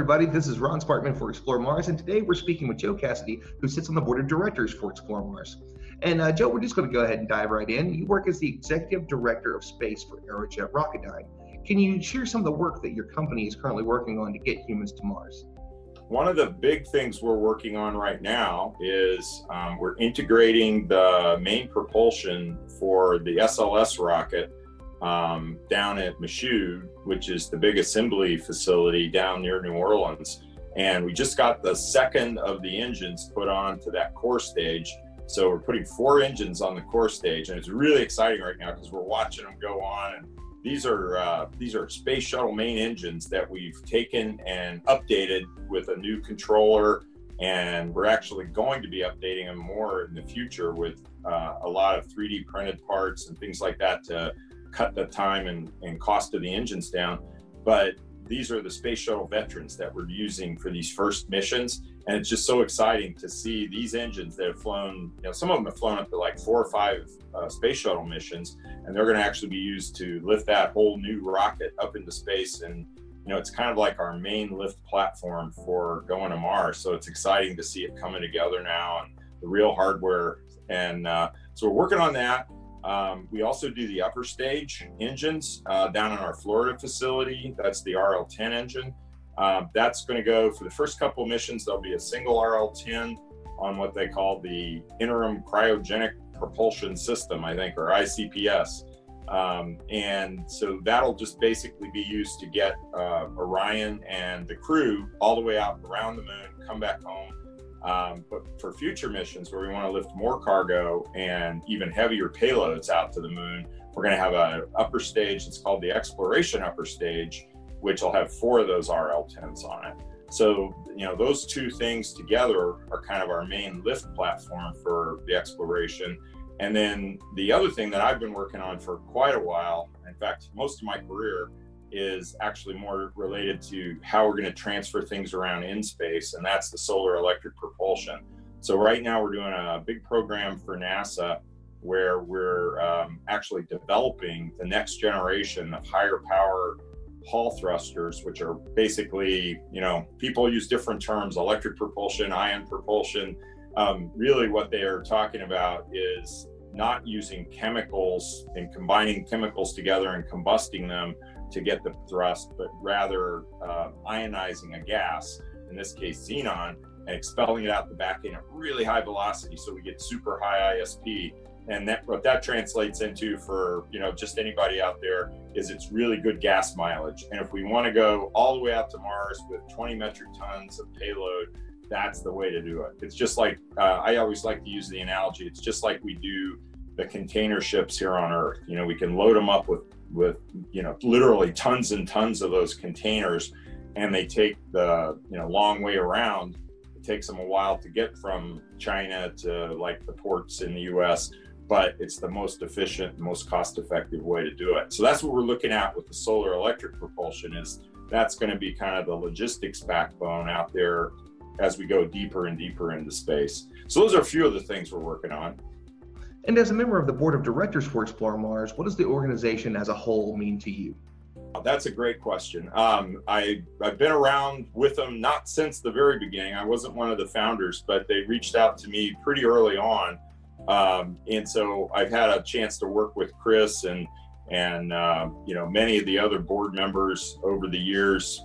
everybody? This is Ron Sparkman for Explore Mars, and today we're speaking with Joe Cassady, who sits on the board of directors for Explore Mars. And uh, Joe, we're just going to go ahead and dive right in. You work as the executive director of space for Aerojet Rocketdyne. Can you share some of the work that your company is currently working on to get humans to Mars? One of the big things we're working on right now is um, we're integrating the main propulsion for the SLS rocket um, down at Michoud, which is the big assembly facility down near New Orleans. And we just got the second of the engines put on to that core stage. So we're putting four engines on the core stage, and it's really exciting right now because we're watching them go on. And these are uh, these are space shuttle main engines that we've taken and updated with a new controller, and we're actually going to be updating them more in the future with uh, a lot of 3D printed parts and things like that to cut the time and, and cost of the engines down. But these are the space shuttle veterans that we're using for these first missions. And it's just so exciting to see these engines that have flown, you know, some of them have flown up to like four or five uh, space shuttle missions, and they're going to actually be used to lift that whole new rocket up into space. And, you know, it's kind of like our main lift platform for going to Mars. So it's exciting to see it coming together now and the real hardware. And uh, so we're working on that. Um, we also do the upper stage engines uh, down in our Florida facility. That's the RL10 engine. Um, that's going to go for the first couple missions. There'll be a single RL10 on what they call the interim cryogenic propulsion system, I think, or ICPS. Um, and so that'll just basically be used to get uh, Orion and the crew all the way out around the moon, come back home, um, but for future missions where we want to lift more cargo and even heavier payloads out to the moon, we're going to have an upper stage. It's called the exploration upper stage, which will have four of those RL10s on it. So, you know, those two things together are kind of our main lift platform for the exploration. And then the other thing that I've been working on for quite a while, in fact, most of my career, is actually more related to how we're going to transfer things around in space, and that's the solar electric propulsion. So, right now, we're doing a big program for NASA where we're um, actually developing the next generation of higher power Hall thrusters, which are basically, you know, people use different terms electric propulsion, ion propulsion. Um, really, what they are talking about is not using chemicals and combining chemicals together and combusting them to get the thrust, but rather uh, ionizing a gas, in this case xenon, and expelling it out the back end at really high velocity, so we get super high ISP. And that what that translates into for you know just anybody out there is it's really good gas mileage. And if we want to go all the way out to Mars with 20 metric tons of payload, that's the way to do it. It's just like uh, I always like to use the analogy. It's just like we do the container ships here on Earth. You know, we can load them up with with you know literally tons and tons of those containers, and they take the you know long way around. It takes them a while to get from China to like the ports in the U.S. But it's the most efficient, most cost-effective way to do it. So that's what we're looking at with the solar electric propulsion. Is that's going to be kind of the logistics backbone out there as we go deeper and deeper into space. So those are a few of the things we're working on. And as a member of the board of directors for Explore Mars, what does the organization as a whole mean to you? That's a great question. Um, I, I've been around with them not since the very beginning. I wasn't one of the founders, but they reached out to me pretty early on. Um, and so I've had a chance to work with Chris and and uh, you know many of the other board members over the years,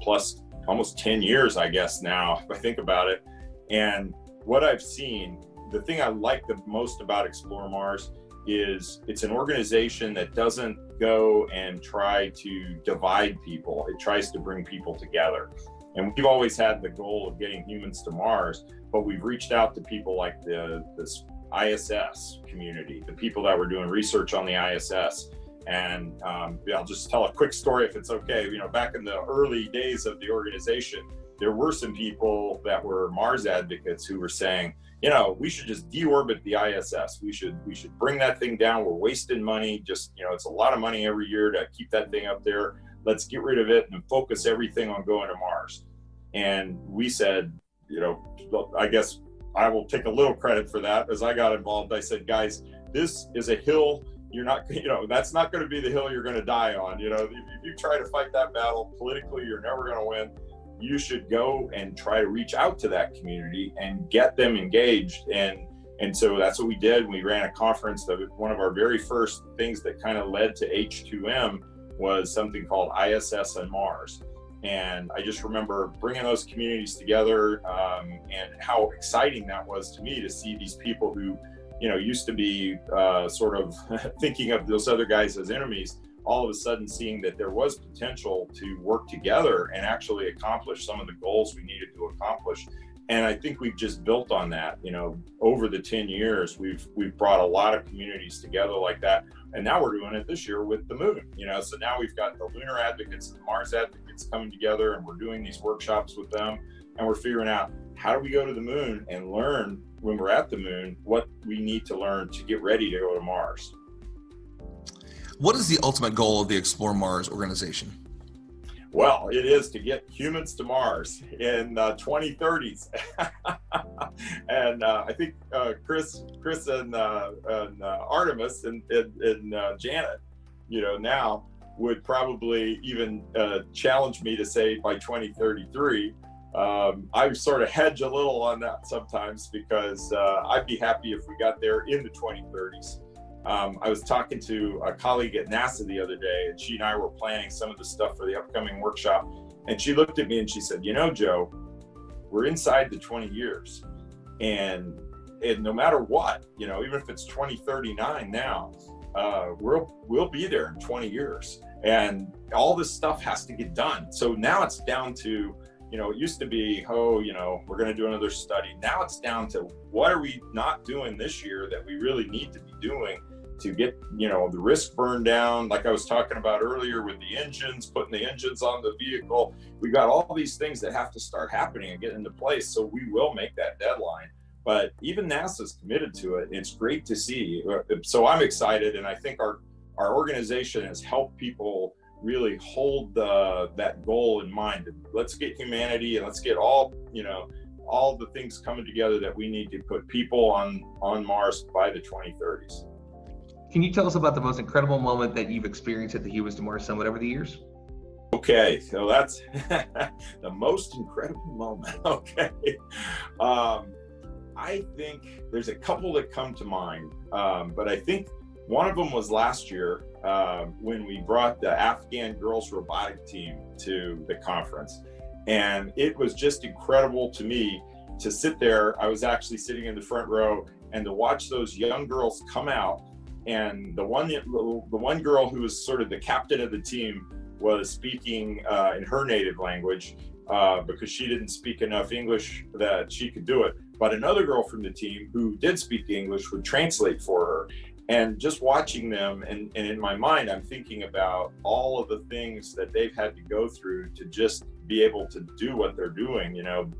plus almost 10 years, I guess now, if I think about it. And what I've seen the thing I like the most about Explore Mars is it's an organization that doesn't go and try to divide people. It tries to bring people together. And we've always had the goal of getting humans to Mars, but we've reached out to people like the this ISS community, the people that were doing research on the ISS. And um, I'll just tell a quick story if it's okay. You know, back in the early days of the organization, there were some people that were Mars advocates who were saying, you know, we should just deorbit the ISS. We should we should bring that thing down. We're wasting money. Just you know, it's a lot of money every year to keep that thing up there. Let's get rid of it and focus everything on going to Mars. And we said, you know, I guess I will take a little credit for that as I got involved. I said, guys, this is a hill you're not, you know, that's not going to be the hill you're going to die on. You know, if, if you try to fight that battle politically, you're never going to win. You should go and try to reach out to that community and get them engaged. And and so that's what we did. We ran a conference. That one of our very first things that kind of led to H2M was something called ISS and Mars. And I just remember bringing those communities together um, and how exciting that was to me to see these people who, you know, used to be uh, sort of thinking of those other guys as enemies, all of a sudden seeing that there was potential to work together and actually accomplish some of the goals we needed to accomplish and I think we've just built on that. You know, over the ten years, we've we've brought a lot of communities together like that, and now we're doing it this year with the moon. You know, so now we've got the lunar advocates and the Mars advocates coming together, and we're doing these workshops with them, and we're figuring out how do we go to the moon and learn when we're at the moon what we need to learn to get ready to go to Mars. What is the ultimate goal of the Explore Mars organization? Well, it is to get humans to Mars in uh, 2030s, and uh, I think uh, Chris, Chris, and, uh, and uh, Artemis and, and, and uh, Janet, you know, now would probably even challenge me to say by 2033. Um, I sort of hedge a little on that sometimes because I'd be happy if we got there in the 2030s. Um, I was talking to a colleague at NASA the other day, and she and I were planning some of the stuff for the upcoming workshop. And she looked at me and she said, "You know, Joe, we're inside the 20 years, and and no matter what, you know, even if it's 2039 now, uh, we'll we'll be there in 20 years, and all this stuff has to get done. So now it's down to you know, it used to be, oh, you know, we're going to do another study. Now it's down to what are we not doing this year that we really need to be doing to get you know the risk burn down? Like i was talking about earlier with the engines putting the engines on the vehicle. We got all these things that have to start happening and get into place so we will make that deadline. But even nasa's committed to it. It's great to see. Uh, so i'm excited and i think our our organization has helped people really hold the, that goal in mind let's get humanity and let's get all you know all the things coming together that we need to put people on on mars by the 2030s can you tell us about the most incredible moment that you've experienced at the Humans to Mars Summit over the years? Okay, so that's the most incredible moment. Okay. Um, I think there's a couple that come to mind, um, but I think one of them was last year uh, when we brought the Afghan girls robotic team to the conference. And it was just incredible to me to sit there. I was actually sitting in the front row and to watch those young girls come out and the one the one girl who was sort of the captain of the team was speaking uh, in her native language uh, because she didn't speak enough English that she could do it. But another girl from the team who did speak English would translate for her. And just watching them, and, and in my mind, I'm thinking about all of the things that they've had to go through to just be able to do what they're doing. You know,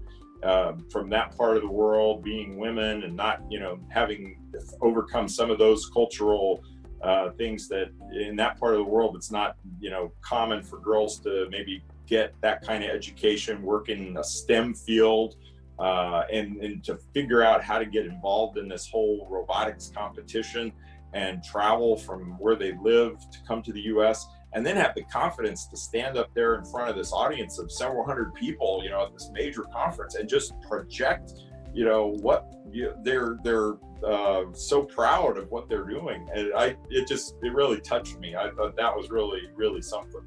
uh, from that part of the world, being women and not, you know, having overcome some of those cultural uh, things that in that part of the world, it's not, you know, common for girls to maybe get that kind of education, work in a STEM field, uh, and, and to figure out how to get involved in this whole robotics competition and travel from where they live to come to the US and then have the confidence to stand up there in front of this audience of several hundred people, you know, at this major conference and just project, you know, what you, they're they're uh, so proud of what they're doing, and I it just it really touched me. I thought that was really really something.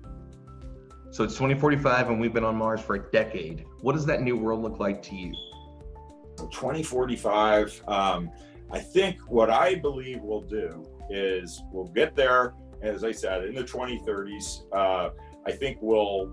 So it's 2045, and we've been on Mars for a decade. What does that new world look like to you? So 2045, um, I think what I believe we'll do is we'll get there as I said, in the 2030s, uh, I think we'll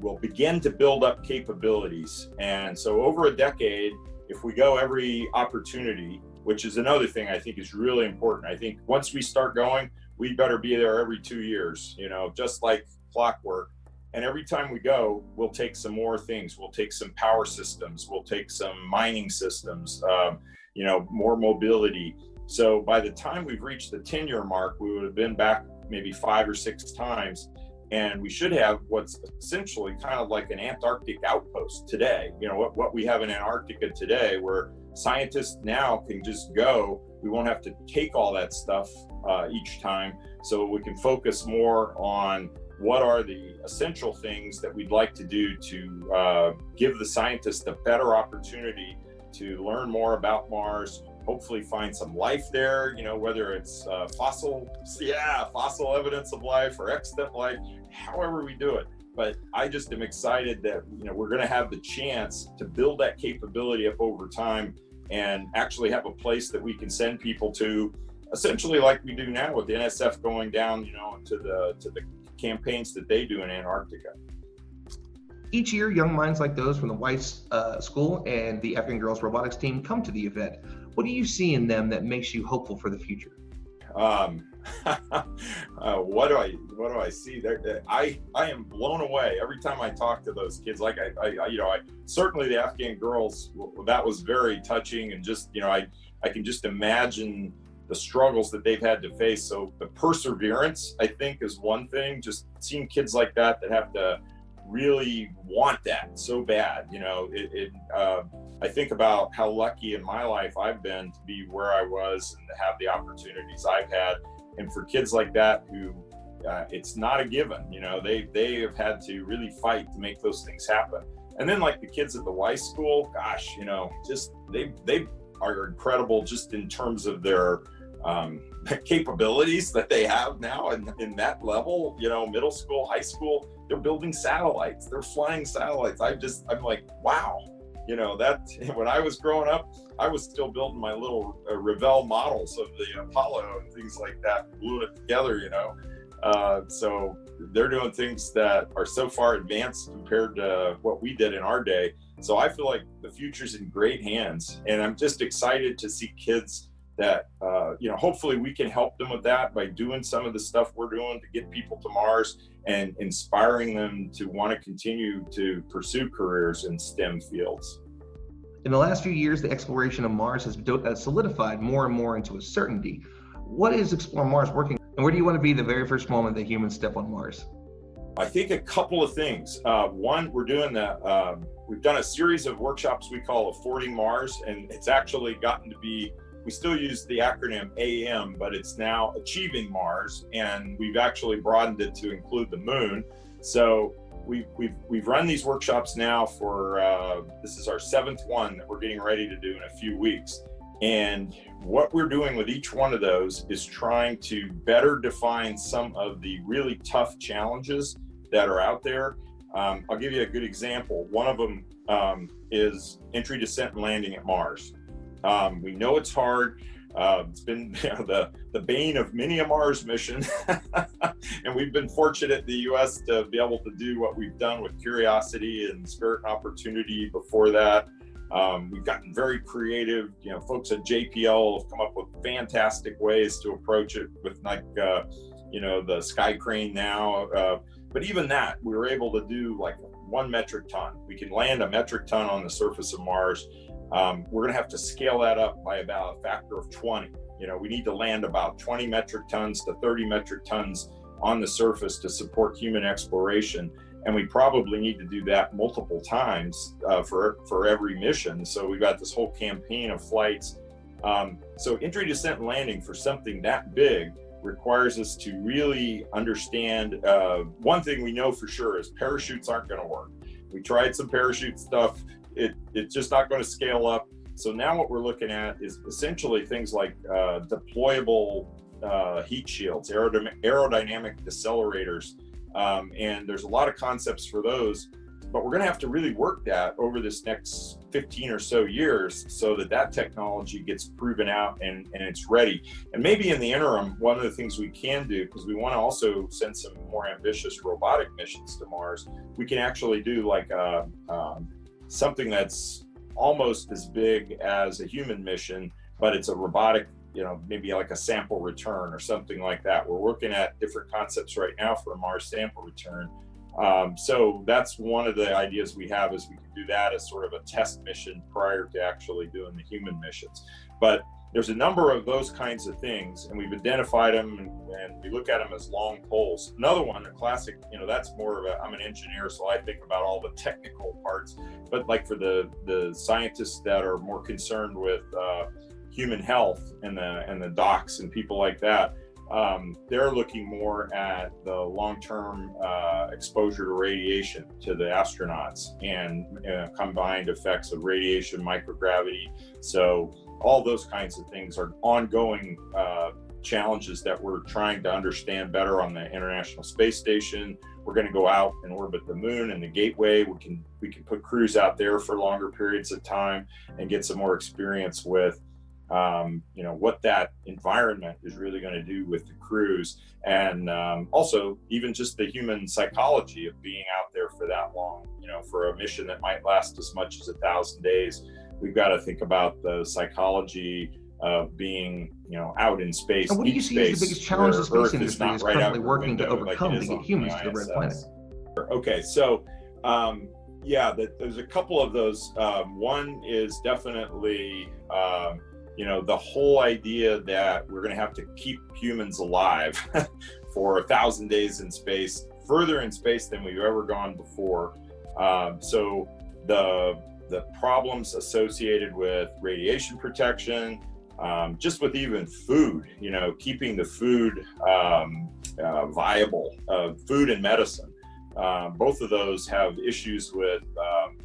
we'll begin to build up capabilities. And so over a decade, if we go every opportunity, which is another thing I think is really important. I think once we start going, we better be there every two years, you know, just like clockwork. And every time we go, we'll take some more things. We'll take some power systems. We'll take some mining systems, um, you know, more mobility. So by the time we've reached the 10 year mark, we would have been back maybe five or six times. And we should have what's essentially kind of like an Antarctic outpost today. You know, what, what we have in Antarctica today, where scientists now can just go. We won't have to take all that stuff uh, each time. So we can focus more on what are the essential things that we'd like to do to uh, give the scientists a better opportunity to learn more about Mars, hopefully find some life there, you know, whether it's uh, fossil, yeah, fossil evidence of life or extant life, however we do it. But I just am excited that, you know, we're going to have the chance to build that capability up over time and actually have a place that we can send people to essentially like we do now with the NSF going down, you know, to the to the campaigns that they do in Antarctica. Each year, young minds like those from the Weiss uh, School and the Afghan Girls Robotics team come to the event. What do you see in them that makes you hopeful for the future? Um, uh, what do I what do I see? I I am blown away every time I talk to those kids. Like I, I, you know, I certainly the Afghan girls that was very touching, and just you know, I I can just imagine the struggles that they've had to face. So the perseverance, I think, is one thing. Just seeing kids like that that have to really want that so bad. You know, it. it uh, I think about how lucky in my life I've been to be where I was and to have the opportunities I've had. And for kids like that who uh, it's not a given, you know, they they have had to really fight to make those things happen. And then like the kids at the Weiss School, gosh, you know, just they they are incredible just in terms of their um, capabilities that they have now in, in that level, you know, middle school, high school, they're building satellites, they're flying satellites. I just, I'm like, wow, you know, that when I was growing up, I was still building my little uh, Revell models of the Apollo and things like that, gluing it together, you know. Uh, so they're doing things that are so far advanced compared to what we did in our day. So I feel like the future's in great hands, and I'm just excited to see kids that uh, you know hopefully we can help them with that by doing some of the stuff we're doing to get people to mars and inspiring them to want to continue to pursue careers in stem fields. In the last few years the exploration of mars has solidified more and more into a certainty. What is explore mars working and where do you want to be the very first moment that humans step on mars? I think a couple of things. Uh, one we're doing the uh, we've done a series of workshops we call affording mars and it's actually gotten to be we still use the acronym AM, but it's now Achieving Mars, and we've actually broadened it to include the moon. So we've we've we've run these workshops now for uh, this is our seventh one that we're getting ready to do in a few weeks. And what we're doing with each one of those is trying to better define some of the really tough challenges that are out there. Um, I'll give you a good example. One of them um, is entry, descent, and landing at Mars. Um, we know it's hard. Uh, it's been you know, the the bane of many a Mars mission, and we've been fortunate in the U.S. to be able to do what we've done with Curiosity and Spirit and Opportunity. Before that, um, we've gotten very creative. You know, folks at JPL have come up with fantastic ways to approach it with like uh, you know the Sky Crane now. Uh, but even that, we were able to do like one metric ton. We can land a metric ton on the surface of Mars um, we're going to have to scale that up by about a factor of 20. You know, we need to land about 20 metric tons to 30 metric tons on the surface to support human exploration. And we probably need to do that multiple times uh, for, for every mission. So we've got this whole campaign of flights. Um, so entry, descent, and landing for something that big requires us to really understand. Uh, one thing we know for sure is parachutes aren't going to work. We tried some parachute stuff it's just not going to scale up. So now what we're looking at is essentially things like uh, deployable uh, heat shields, aerodynamic, decelerators, um, and there's a lot of concepts for those. But we're going to have to really work that over this next 15 or so years so that that technology gets proven out and, and it's ready. And maybe in the interim, one of the things we can do, because we want to also send some more ambitious robotic missions to Mars, we can actually do like a, um, something that's almost as big as a human mission, but it's a robotic, you know, maybe like a sample return or something like that. We're working at different concepts right now for a Mars sample return. Um, so that's one of the ideas we have is we can do that as sort of a test mission prior to actually doing the human missions. But there's a number of those kinds of things, and we've identified them, and, and, we look at them as long poles. Another one, a classic, you know, that's more of a. I'm an engineer, so I think about all the technical parts. But like for the the scientists that are more concerned with uh, human health and the and the docs and people like that, um, they're looking more at the long-term uh, exposure to radiation to the astronauts and uh, combined effects of radiation, microgravity. So all those kinds of things are ongoing uh, challenges that we're trying to understand better on the International Space Station. We're going to go out and orbit the moon and the Gateway. We can we can put crews out there for longer periods of time and get some more experience with um, you know what that environment is really going to do with the crews and um, also even just the human psychology of being out there for that long you know for a mission that might last as much as a thousand days we've got to think about the psychology of being you know out in space and what do you see as the biggest challenge the space industry is right currently working to overcome like to get humans to the red planet okay so um, yeah, there's a couple of those. Um, one is definitely um, you know, the whole idea that we're going to have to keep humans alive for a thousand days in space, further in space than we've ever gone before. Um, so the the problems associated with radiation protection, um, just with even food, you know, keeping the food um, uh, viable, uh, food and medicine. Uh, both of those have issues with um,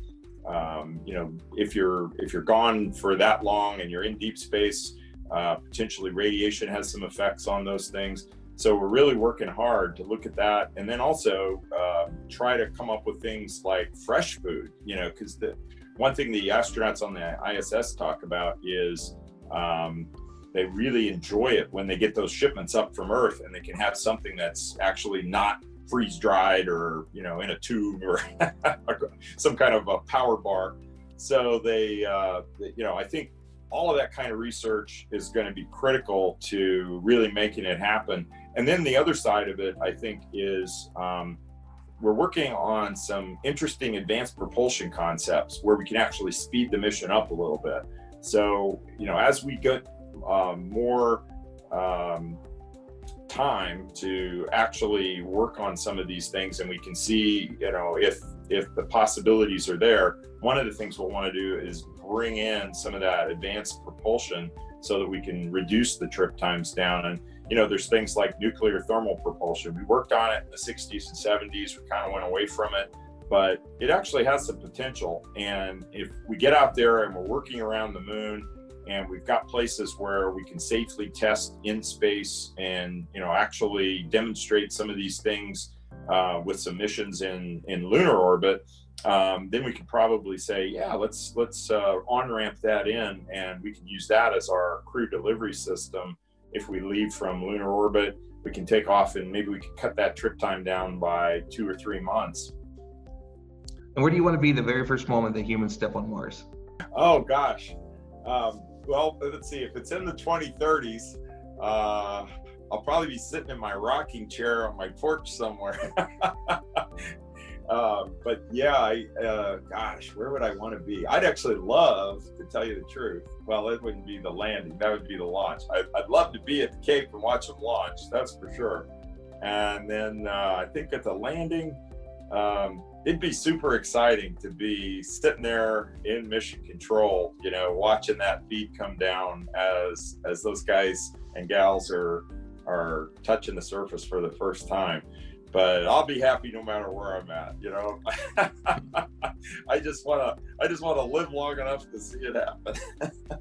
um, you know, if you're if you're gone for that long and you're in deep space, uh, potentially radiation has some effects on those things. So we're really working hard to look at that, and then also uh, try to come up with things like fresh food. You know, because the one thing the astronauts on the ISS talk about is um, they really enjoy it when they get those shipments up from Earth and they can have something that's actually not freeze dried or you know in a tube or some kind of a power bar. So they, uh, you know i think all of that kind of research is going to be critical to really making it happen. And then the other side of it i think is um, we're working on some interesting advanced propulsion concepts where we can actually speed the mission up a little bit. So you know as we get um, more um, time to actually work on some of these things and we can see you know if if the possibilities are there one of the things we'll want to do is bring in some of that advanced propulsion so that we can reduce the trip times down and you know there's things like nuclear thermal propulsion. We worked on it in the 60s and 70s we kind of went away from it but it actually has some potential. And if we get out there and we're working around the moon and we've got places where we can safely test in space and you know actually demonstrate some of these things uh, with some missions in in lunar orbit um, then we could probably say yeah let's let's uh, on ramp that in and we can use that as our crew delivery system if we leave from lunar orbit we can take off and maybe we can cut that trip time down by two or three months and where do you want to be the very first moment that humans step on mars oh gosh um, well, let's see. If it's in the 2030s, uh, I'll probably be sitting in my rocking chair on my porch somewhere. uh, but yeah, I, uh, gosh, where would I want to be? I'd actually love to tell you the truth. Well, it wouldn't be the landing; that would be the launch. I, would love to be at the Cape and watch them launch. That's for sure. And then uh, I think at the landing, um, it'd be super exciting to be sitting there in mission control, you know, watching that feed come down as as those guys and gals are are touching the surface for the first time. But I'll be happy no matter where I'm at, you know. I just wanna I just wanna live long enough to see it happen.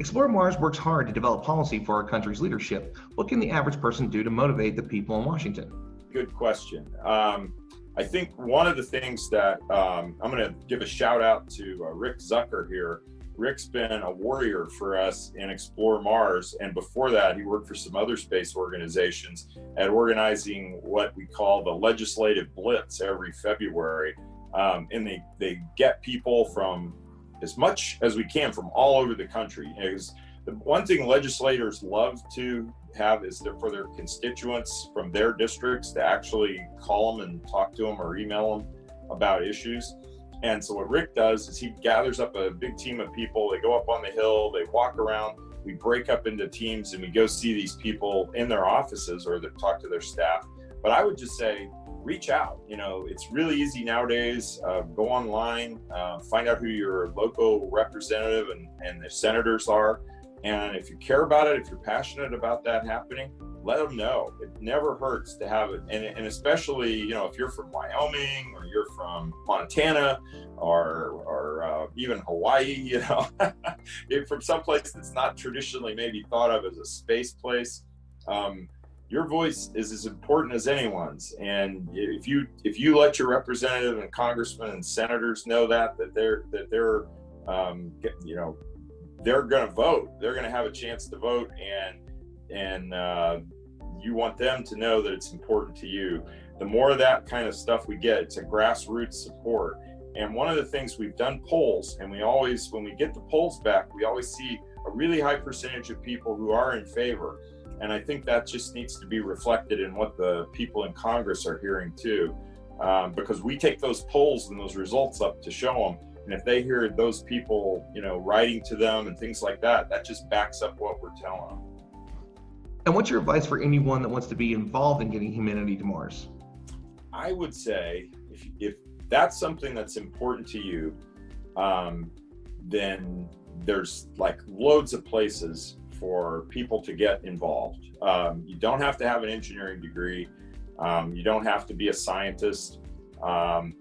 Explore Mars works hard to develop policy for our country's leadership. What can the average person do to motivate the people in Washington? Good question. Um, I think one of the things that um, I'm going to give a shout out to uh, Rick Zucker here. Rick's been a warrior for us in Explore Mars, and before that, he worked for some other space organizations at organizing what we call the Legislative Blitz every February. Um, and they, they get people from as much as we can from all over the country. Because the one thing legislators love to have is there for their constituents from their districts to actually call them and talk to them or email them about issues. And so what Rick does is he gathers up a big team of people. They go up on the hill, they walk around. We break up into teams and we go see these people in their offices or talk to their staff. But I would just say, reach out. You know, it's really easy nowadays. Uh, go online, uh, find out who your local representative and, and the senators are. And if you care about it, if you're passionate about that happening, let them know. It never hurts to have it. And, and especially, you know, if you're from Wyoming or you're from Montana or, or uh, even Hawaii, you know, if from someplace that's not traditionally maybe thought of as a space place, um, your voice is as important as anyone's. And if you if you let your representative and congressmen and senators know that that they're that they're um, you know they're going to vote, they're going to have a chance to vote, and and uh, you want them to know that it's important to you. The more of that kind of stuff we get, it's a grassroots support. And one of the things we've done polls, and we always, when we get the polls back, we always see a really high percentage of people who are in favor. And I think that just needs to be reflected in what the people in Congress are hearing too. Um, because we take those polls and those results up to show them. And if they hear those people, you know, writing to them and things like that, that just backs up what we're telling them. And what's your advice for anyone that wants to be involved in getting humanity to Mars? I would say if, if that's something that's important to you, um, then there's like loads of places for people to get involved. Um, you don't have to have an engineering degree. Um, you don't have to be a scientist. Um,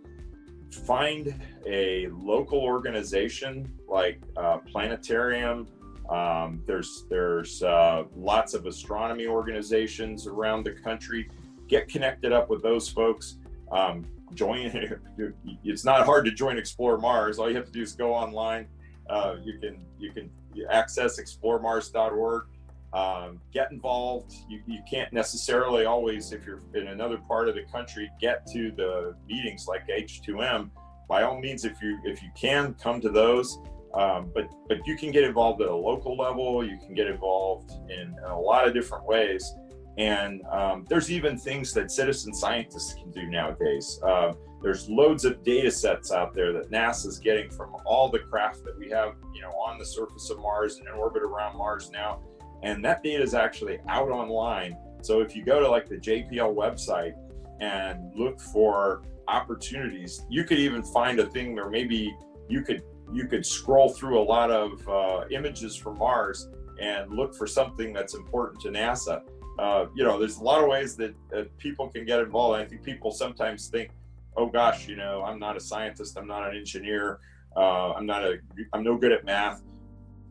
find a local organization like uh, Planetarium um, there's there's uh, lots of astronomy organizations around the country. Get connected up with those folks. Um, join. It's not hard to join Explore Mars. All you have to do is go online. Uh, you can you can access exploremars.org. Um, get involved. You, you can't necessarily always, if you're in another part of the country, get to the meetings like H2M. By all means, if you if you can come to those, um, but but you can get involved at a local level. You can get involved in, in a lot of different ways. And um, there's even things that citizen scientists can do nowadays. Uh, there's loads of data sets out there that NASA's getting from all the craft that we have, you know, on the surface of Mars and in orbit around Mars now. And that data is actually out online. So if you go to like the JPL website and look for opportunities, you could even find a thing where maybe you could you could scroll through a lot of uh, images from Mars and look for something that's important to NASA. Uh, you know, there's a lot of ways that, that people can get involved. I think people sometimes think, oh gosh, you know, I'm not a scientist, I'm not an engineer, uh, I'm not a, I'm no good at math.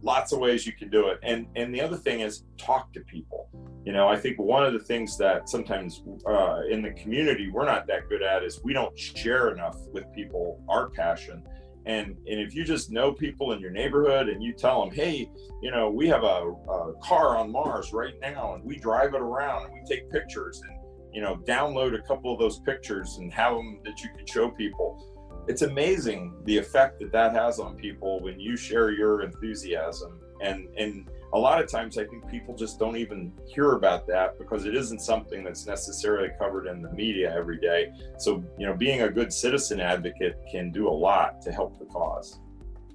Lots of ways you can do it. And and the other thing is talk to people. You know, I think one of the things that sometimes uh, in the community we're not that good at is we don't share enough with people our passion and and if you just know people in your neighborhood and you tell them hey you know we have a, a, car on mars right now and we drive it around and we take pictures and you know download a couple of those pictures and have them that you can show people it's amazing the effect that that has on people when you share your enthusiasm and and a lot of times I think people just don't even hear about that because it isn't something that's necessarily covered in the media every day. So, you know, being a good citizen advocate can do a lot to help the cause.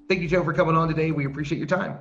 Thank you, Joe, for coming on today. We appreciate your time.